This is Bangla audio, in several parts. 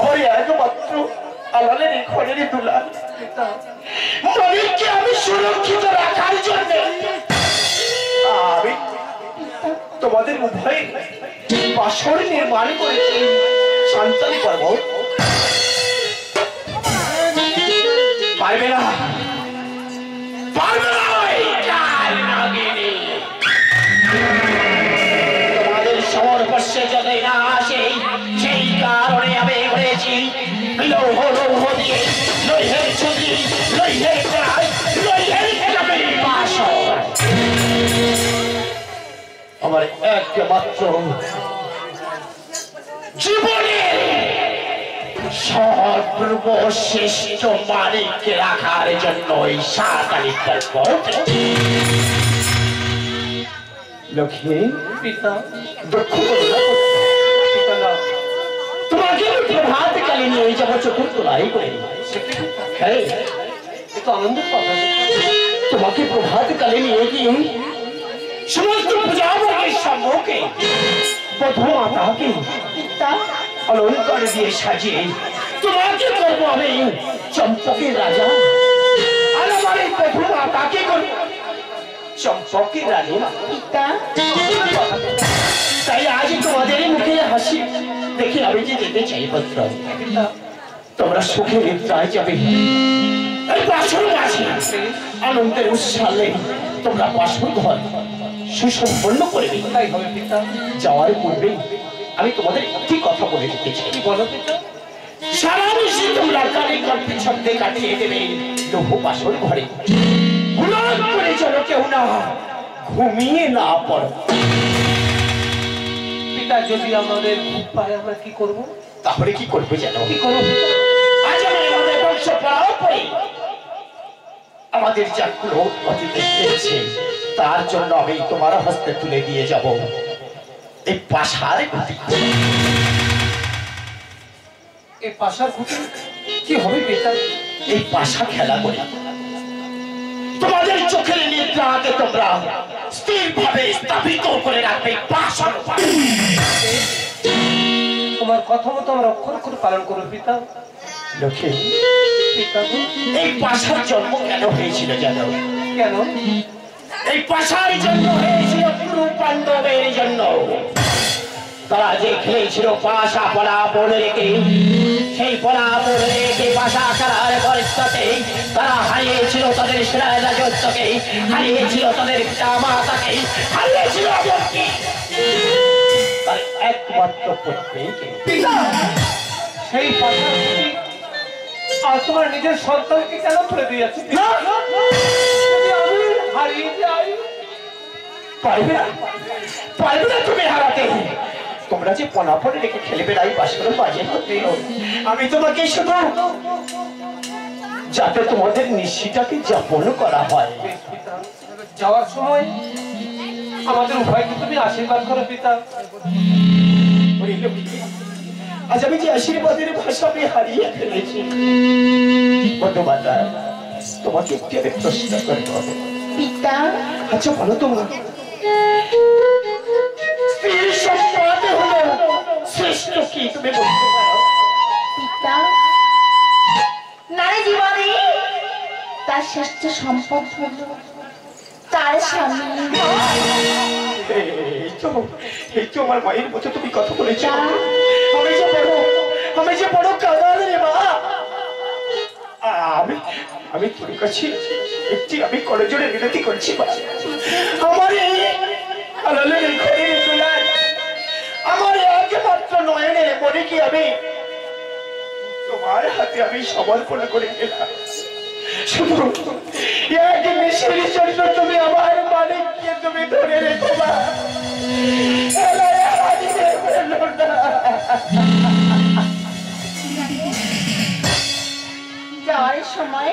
আমার একমাত্র আলালের এই ঘরের দুলাল। আমি সুরক্ষিত রাখার জন্য? আমি তোমাদের উভয়ে বাসর নির্মাণ করেছি? সন্তান পর্বত পারবে না। আমার একমাত্র জীবনের সর্বশ্রেষ্ঠ মালিককে রাখার জন্য এই না? তোমাকে নিয়ে যাব চতুর তোলাই করে। হ্যাঁ তোমাকে নিয়ে গিয়ে সমস্ত অলঙ্কার দিয়ে সাজিয়ে তোমাকে করব আমি? চম্পকের রাজা। মাতাকে করব? চম্পকের রাজা তাই আজ তোমাদের মুখে হাসি দেখে আমি যে যেতে চাই পত্র তোমরা সুখে নিদ্রায় যাবে। এই বাসর মাঝে আনন্দের উৎসাহে তোমরা বাসর ঘর সুসম্পন্ন করবে যাওয়ার পূর্বে আমি তোমাদের একটি কথা বলে দিতে চাই। বলো সারা বিশ্বে তোমরা কালী কাটিয়ে দেবে ঘরে। করে চলো কেউ না ঘুমিয়ে না পড়ো। পিতা যদি আমাদের ঘুম পায় আমরা কি করব? তাহলে কি করবে জানো? কি করব আজ আমি আমাদের বংশ আমাদের যা ক্রোধ অতীতে তার জন্য আমি তোমার হস্তে তুলে দিয়ে যাব। এই পাশার গতি। এই পাশার ঘুটে কি হবে পিতা এই পাশা খেলা করে। তোমাদের চোখের নিদ্রাকে তোমরা স্থির ভাবে স্থাপিত করে রাখবে উপরে। তোমার কথা মতো আমরা অক্ষর করে পালন করব পিতা। লক্ষ্মী এই পাশার জন্ম কেন হয়েছিল জানো? কেন? এই পাশার জন্য হয়েছিল কুরু পাণ্ডবের জন্য। তারা যে খেলেছিল পাশা পড়া পড়ে রেখে সেই পড়া পড়ে রেখে পাশা খেলার পরিস্থিতি তারা হারিয়েছিল তাদের সেরা রাজত্বকে হারিয়েছিল তাদের পিতা মাতাকে হারিয়েছিল এমনকি তার একমাত্র সেই ঘুটি আর তোমার নিজের সন্তানকে কেন ফেলে দিয়ে যাচ্ছে না, যদি আমি তোমরা যে পনাপনে রেখে খেলবে না, এই বাসগুলো বাজে আমি তোমাকে শুধু যাতে তোমাদের নিশিটাকে যাপন করা হয়। যাওয়ার সময় আমাদের উভয়কে তুমি আশীর্বাদ করো, পিতা। আজ আমি যে আশীর্বাদের ভাষা হারিয়ে ফেলেছি বন্ধুমাতা তোমাকে একটি প্রশ্ন করতে হবে। পিতা? আচ্ছা বলো তোমরা স্ত্রীর সম্পদ হলো শ্রেষ্ঠ কি তুমি বলতে পারো? পিতা? নারী জীবনে তার শ্রেষ্ঠ সম্পদ হল তার স্বামী। এই তো আমার মায়ের মতো তুমি কথা বলেছ। আমি যে বড় আমি যে বড় কাদাল রে মা। আমি আমি তোর কাছে একটি, আমি করজোরে বিনতি করছি আমার আমার একমাত্র নয়নের মনে কি আমি তোমার হাতে আমি সমর্পণ করে গেলাম শুধু তুমি আমার ধরে রেখো। যাওয়ার সময়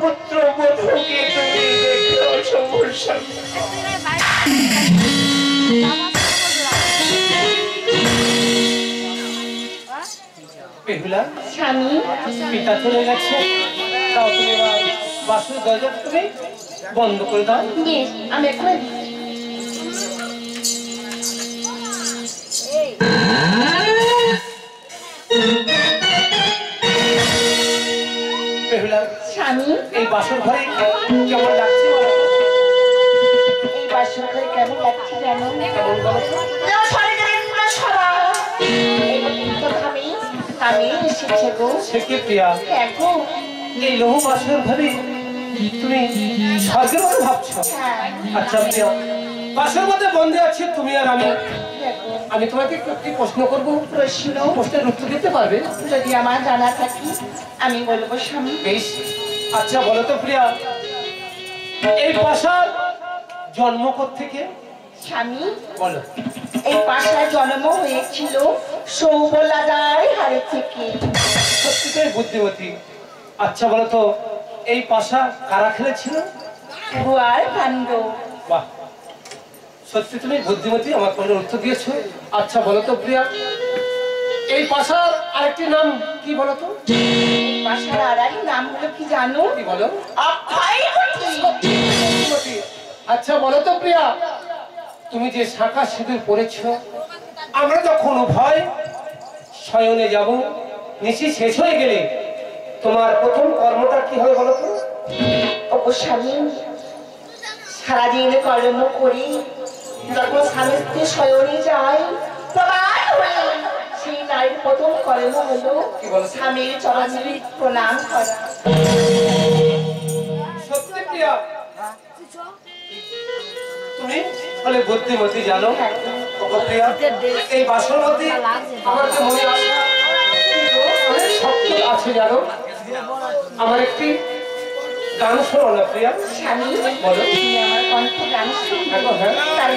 পুত্র পুত্র তুমি দেখো সমস্যা। বেহুলা স্বামী। পিতা চলে গেছে। তাও তুমি বাসুর দরজা তুমি বন্ধ করে দাও। আমি এখন বেহুলা এই বাসর ঘরে কেমন লাগছে এই বাসর ঘরে কেমন লাগছে জানো? কেমন আমি আমি এসেছে গো। সে কি প্রিয়া? দেখো এই লৌহ বাসর ঘরে তুমি স্বর্গের মতো ভাবছ? হ্যাঁ। আচ্ছা প্রিয়া। বাসর মধ্যে বন্ধে আছে তুমি আর আমি। আমি তোমাকে একটি প্রশ্ন করব। প্রশ্ন। প্রশ্নের উত্তর দিতে পারবে? যদি আমার জানা থাকি আমি বলব স্বামী। বেশ। আচ্ছা বলো তো প্রিয়া। এই পাশার জন্ম থেকে স্বামী বলো। এই পাশায় জন্ম হয়েছিল সৌবলাদার হাড়ে থেকে। সত্যিকার বুদ্ধিমতী। আচ্ছা বলো তো এই পাশা কারা খেলেছিল? পুয়ার কাণ্ড বাহ। সত্যি তুমি বুদ্ধিমতী আমার কোনো উত্তর দিয়েছ? আচ্ছা বলো তো প্রিয়া। এই পাশার আরেকটি নাম কি বলো তো? আর এক নাম হলো কি জানো? কি বলো? অক্ষয় বুদ্ধিমতী। আচ্ছা বলো তো প্রিয়া তুমি যে শাঁখা সিঁদুর পরেছ আমরা যখন উভয় শয়নে যাব নিশি শেষ হয়ে গেলে তোমার প্রথম কর্মটা কি হবে বলো তো? স্বামী সারাদিন কর্ম করি যখন স্বামী স্ত্রী শয়নে যায় নারীর প্রথম কর্ম হলো? স্বামীর চরণে প্রণাম করা। তুমি বলে বুদ্ধিমতী জানো? এই বাসর আমার যে মনে অনেক শক্ত আছে জানো? আমার একটি গান শোনো না প্রিয়া। স্বামী বলো। তুমি আমার কণ্ঠ গান শুনবে। হ্যাঁ। তার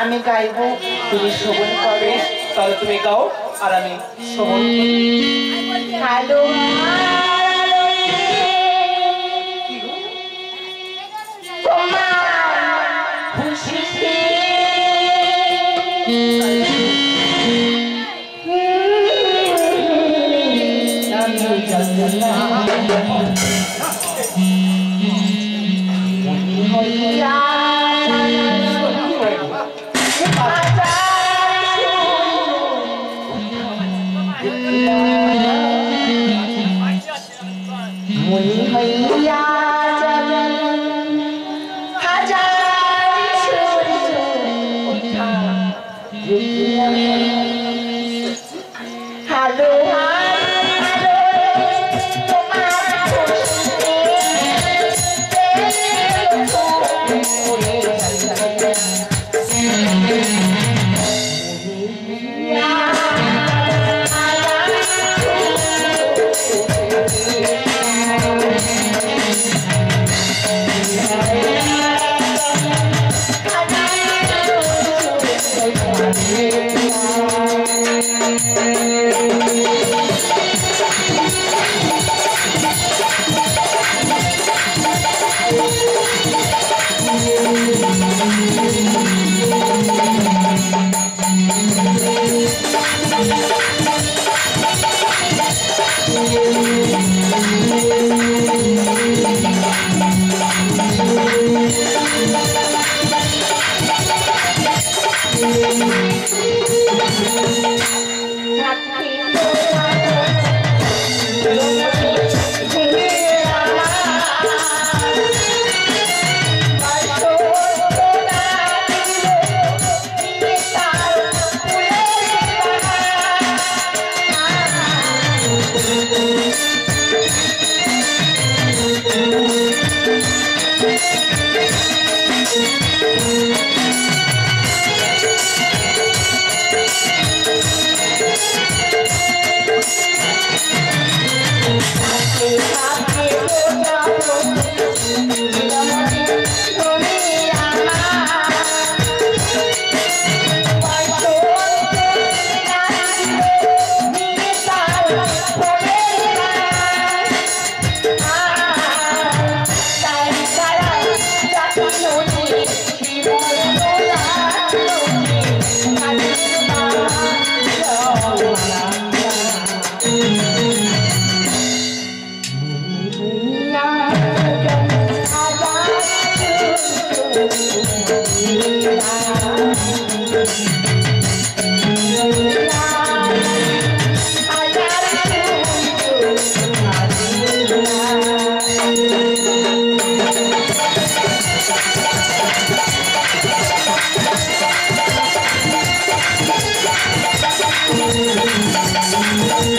আমি গাইবো তুমি শ্রবণ করবে বেশ, তাহলে তুমি গাও। আর আমি শ্রবণ হ্যালো কি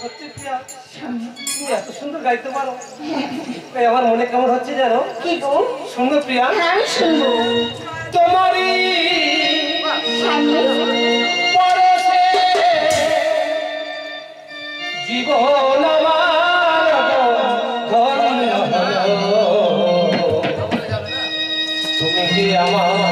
সত্যি প্রিয়া তুমি এত সুন্দর গাইতে পারো। এই আমার মনে কেমন হচ্ছে জানো? কি গো? সুন্দর প্রিয়া। হ্যাঁ তোমারই পরশে জীবন আমার তুমি কি আমার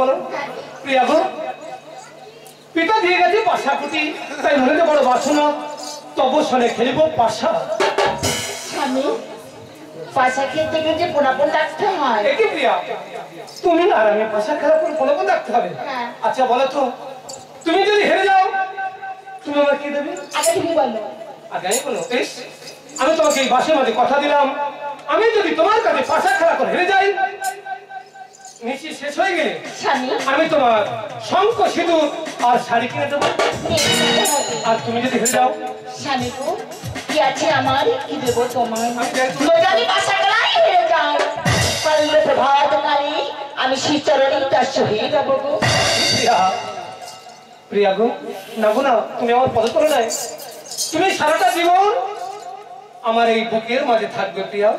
বলো? প্রিয়া গো পিতা দিয়ে গেছে পাশা কুটি তাই মনে বড় বাসনা। শোনে খেলিব পাশা। স্বামী পয়সা খেতে গেলে পোনাপন ডাকতে হয়। একই প্রিয়া? তুমি আর আমি পাশা কোনো হবে? হ্যাঁ। আচ্ছা বলো তো তুমি যদি হেরে যাও তুমি আমার কি দেবে? আগে তুমি বলো। আগে আমি বলো বেশ। আমি তোমাকে এই বাসের মাঝে কথা দিলাম। আমি যদি তোমার কাছে পাশা খেলা করে হেরে যাই নিশ্চিত শেষ হয়ে গেলে আমি তোমার শঙ্খ সিঁদুর আর শাড়ি কিনে দেবো। আর তুমি যদি হেরে যাও স্বামী গো কি আছে আমার? কি দেবো তোমার তুমি- যদি আমি বাসা গেলাই হেরে যাও পারলে প্রভাত নারী আমি শ্রীচরণী তার সহিত যাব গো। প্রিয়া প্রিয়া গো না গো না তুমি আমার পদ করে নাই। তুমি সারাটা জীবন আমার এই বুকের মাঝে থাকবে প্রিয়া।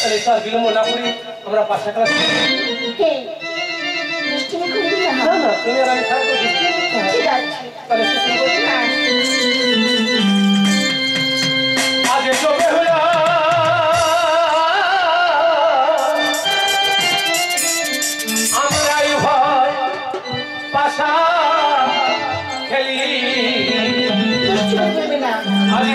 তাহলে তার বিলম্ব না করি আমরা পাশা খেলা না না তুমি আর আমি হয়। ঠিক আছে তাহলে শুরু করছি। হ্যাঁ চোখে হইয়া আমরাই খেলি আজি